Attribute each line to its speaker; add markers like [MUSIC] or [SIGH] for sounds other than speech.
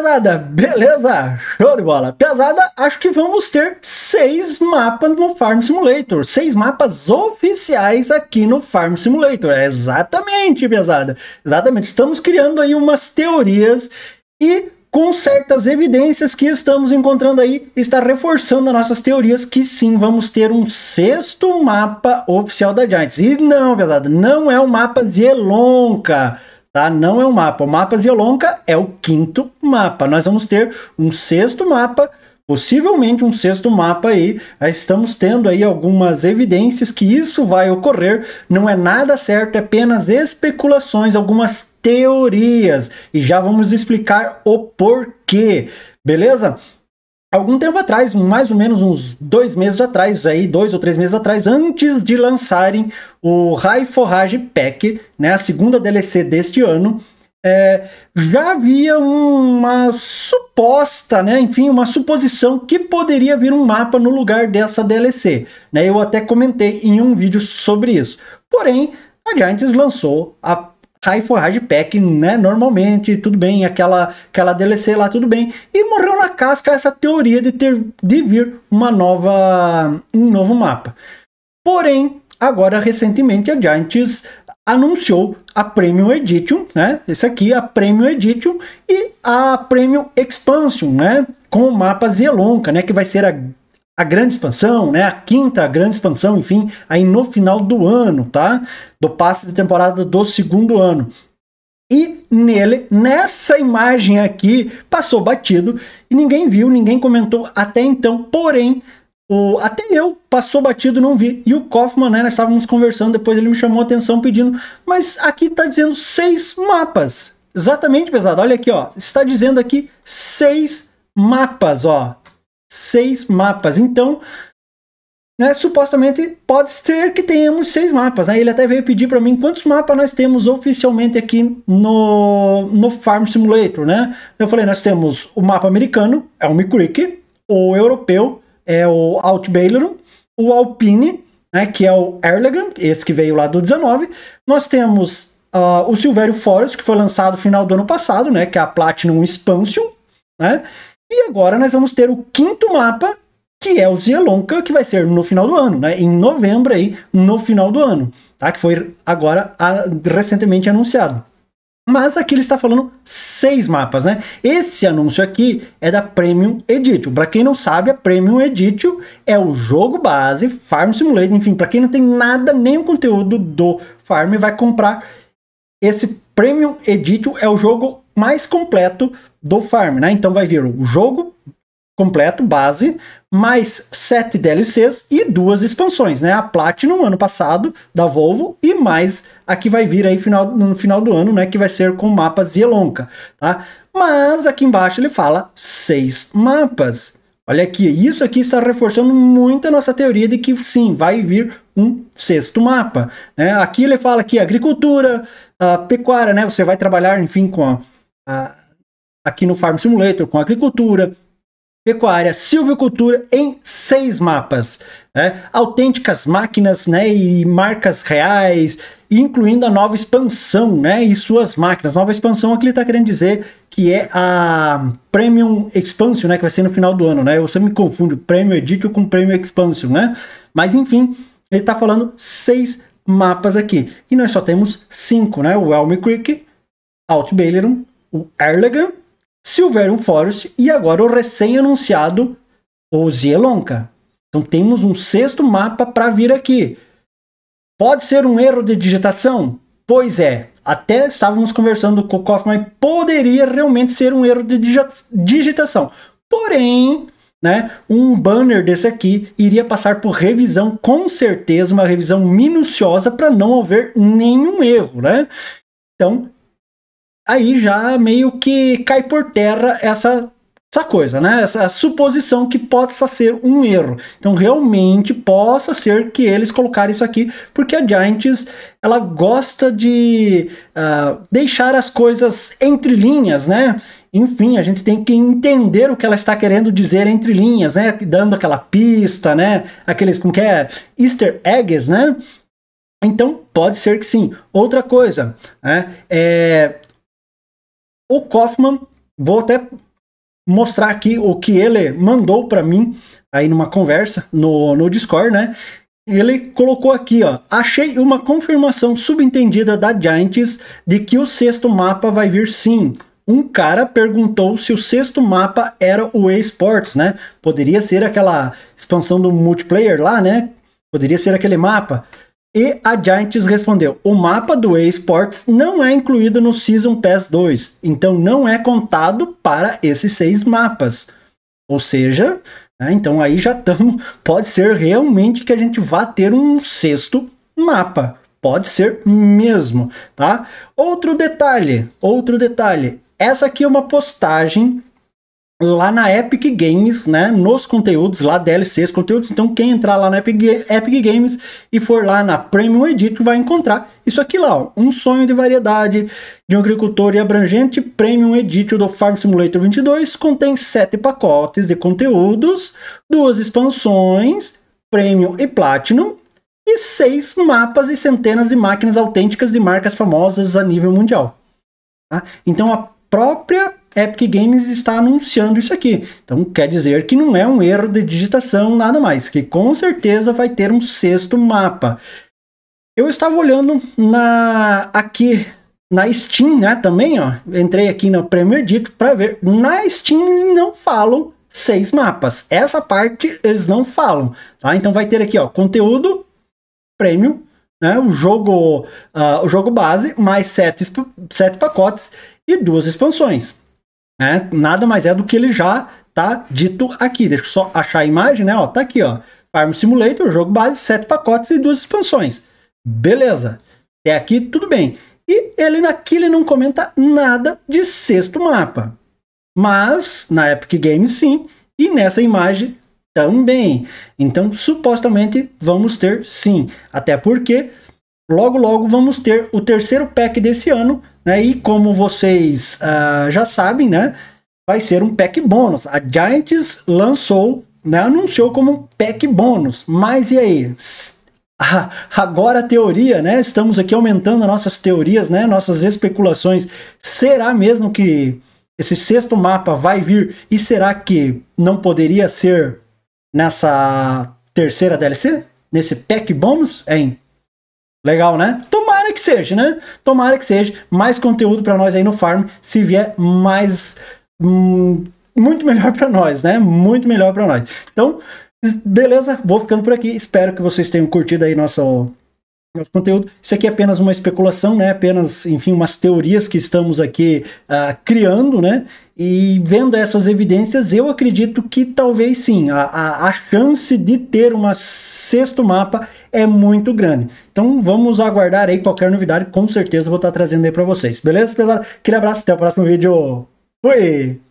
Speaker 1: pesada? Beleza? Show de bola. Pesada, acho que vamos ter seis mapas no Farm Simulator. Seis mapas oficiais aqui no Farm Simulator. É exatamente, pesada. Exatamente. Estamos criando aí umas teorias e com certas evidências que estamos encontrando aí, está reforçando as nossas teorias que sim, vamos ter um sexto mapa oficial da Giants. E não, pesada, não é o mapa de Elonka tá? Não é um mapa. O mapa Zielonka é o quinto mapa. Nós vamos ter um sexto mapa, possivelmente um sexto mapa aí. Estamos tendo aí algumas evidências que isso vai ocorrer. Não é nada certo, é apenas especulações, algumas teorias. E já vamos explicar o porquê. Beleza? Algum tempo atrás, mais ou menos uns dois meses atrás, aí, dois ou três meses atrás, antes de lançarem o High Forrage Pack, né, a segunda DLC deste ano, é, já havia uma suposta, né, enfim, uma suposição que poderia vir um mapa no lugar dessa DLC. Né, eu até comentei em um vídeo sobre isso. Porém, a Giants lançou a High Forrage Pack, né? Normalmente, tudo bem, aquela, aquela DLC lá, tudo bem. E morreu na casca essa teoria de ter de vir uma nova, um novo mapa. Porém, agora recentemente a Giants anunciou a Premium Edition, né? Esse aqui, a Premium Edition e a Premium Expansion, né? Com o mapa Zelonka, né? Que vai ser a a grande expansão, né? A quinta grande expansão, enfim, aí no final do ano, tá? Do passe de temporada do segundo ano. E nele, nessa imagem aqui, passou batido e ninguém viu, ninguém comentou até então. Porém, o, até eu passou batido, não vi. E o Kaufman, né? Nós estávamos conversando, depois ele me chamou a atenção pedindo, mas aqui tá dizendo seis mapas. Exatamente, pesado. Olha aqui, ó. Está dizendo aqui seis mapas, ó seis mapas. Então, né, supostamente pode ser que tenhamos seis mapas. Né? Ele até veio pedir para mim quantos mapas nós temos oficialmente aqui no, no Farm Simulator. Né? Eu falei, nós temos o mapa americano, é o Creek, o europeu é o Outbailor, o Alpine, né, que é o Erlegan, esse que veio lá do 19. Nós temos uh, o Silvério Forest, que foi lançado no final do ano passado, né, que é a Platinum Expansion, né? E agora nós vamos ter o quinto mapa, que é o Zielonka, que vai ser no final do ano, né? Em novembro aí, no final do ano, tá? Que foi agora a, recentemente anunciado. Mas aqui ele está falando seis mapas, né? Esse anúncio aqui é da Premium Edition. Para quem não sabe, a Premium Edition é o jogo base, Farm Simulator, enfim, para quem não tem nada, nenhum conteúdo do Farm, vai comprar esse Premium Edition é o jogo mais completo do Farm, né? Então vai vir o jogo completo, base, mais sete DLCs e duas expansões, né? A Platinum ano passado da Volvo e mais a que vai vir aí final, no final do ano, né? Que vai ser com mapas Zelonka, tá? Mas aqui embaixo ele fala seis mapas. Olha aqui, isso aqui está reforçando muito a nossa teoria de que sim, vai vir um sexto mapa. Né? Aqui ele fala que agricultura, pecuária, né? Você vai trabalhar, enfim, com a, a aqui no Farm Simulator com agricultura, pecuária, silvicultura em seis mapas. Né? Autênticas máquinas né, e marcas reais, incluindo a nova expansão né, e suas máquinas. Nova expansão aqui ele está querendo dizer que é a Premium Expansion, né, que vai ser no final do ano. Né? Sempre me confundo Premium Edition com Premium Expansion. Né? Mas enfim, ele está falando seis mapas aqui. E nós só temos cinco, né? O Elm Creek, Altbailerum, o Erlegan, Silverium Forest e agora o recém-anunciado o Zielonka. Então temos um sexto mapa para vir aqui. Pode ser um erro de digitação? Pois é. Até estávamos conversando com o Kaufman, poderia realmente ser um erro de digitação. Porém, né, um banner desse aqui iria passar por revisão, com certeza, uma revisão minuciosa para não haver nenhum erro, né? Então, aí já meio que cai por terra essa essa coisa, né? Essa suposição que possa ser um erro. Então, realmente possa ser que eles colocaram isso aqui, porque a Giants ela gosta de uh, deixar as coisas entre linhas, né? Enfim, a gente tem que entender o que ela está querendo dizer entre linhas, né? Dando aquela pista, né? Aqueles, como que é? Easter eggs, né? Então, pode ser que sim. Outra coisa, né? É, o Kaufman, vou até mostrar aqui o que ele mandou para mim aí numa conversa no, no Discord, né? Ele colocou aqui, ó. Achei uma confirmação subentendida da Giants de que o sexto mapa vai vir sim. Um cara perguntou se o sexto mapa era o eSports, né? Poderia ser aquela expansão do multiplayer lá, né? Poderia ser aquele mapa. E a Giants respondeu: o mapa do eSports não é incluído no Season Pass 2, então não é contado para esses seis mapas. Ou seja, né, então aí já estamos. [LAUGHS] Pode ser realmente que a gente vá ter um sexto mapa. Pode ser mesmo, tá? Outro detalhe, outro detalhe. Essa aqui é uma postagem lá na Epic Games, né, nos conteúdos, lá DLCs, conteúdos, então quem entrar lá na Epic, Epic Games e for lá na Premium Edition vai encontrar isso aqui lá, ó, um sonho de variedade de um agricultor e abrangente Premium Edition do Farm Simulator 22, contém sete pacotes de conteúdos, duas expansões, Premium e Platinum, e seis mapas e centenas de máquinas autênticas de marcas famosas a nível mundial. Tá? Então a própria Epic Games está anunciando isso aqui. Então quer dizer que não é um erro de digitação, nada mais, que com certeza vai ter um sexto mapa. Eu estava olhando na aqui na Steam, né, também, ó. Entrei aqui no Premier Dito para ver. Na Steam não falam seis mapas. Essa parte eles não falam, tá? Então vai ter aqui, ó, conteúdo premium, né, o jogo, uh, o jogo base, mais sete, sete pacotes e duas expansões né? Nada mais é do que ele já tá dito aqui. Deixa eu só achar a imagem, né? Ó, tá aqui, ó. Farm Simulator, jogo base, sete pacotes e duas expansões. Beleza. Até aqui tudo bem. E ele aqui ele não comenta nada de sexto mapa. Mas na Epic Games sim, e nessa imagem também. Então, supostamente vamos ter sim. Até porque logo logo vamos ter o terceiro pack desse ano né? E como vocês uh, já sabem, né? Vai ser um pack bônus. A Giants lançou, né, anunciou como um pack bônus. Mas e aí? agora a teoria, né? Estamos aqui aumentando nossas teorias, né? Nossas especulações. Será mesmo que esse sexto mapa vai vir? E será que não poderia ser nessa terceira DLC? Nesse pack bônus? Hein? Legal, né? Tomara que seja, né? Tomara que seja mais conteúdo para nós aí no Farm, se vier mais hum, muito melhor para nós, né? Muito melhor para nós. Então, beleza, vou ficando por aqui. Espero que vocês tenham curtido aí nosso nosso conteúdo. Isso aqui é apenas uma especulação, né? Apenas, enfim, umas teorias que estamos aqui uh, criando, né? E vendo essas evidências, eu acredito que talvez sim, a, a, a chance de ter um sexto mapa é muito grande. Então vamos aguardar aí qualquer novidade, com certeza vou estar trazendo aí para vocês. Beleza, pessoal? Aquele abraço, até o próximo vídeo. Fui!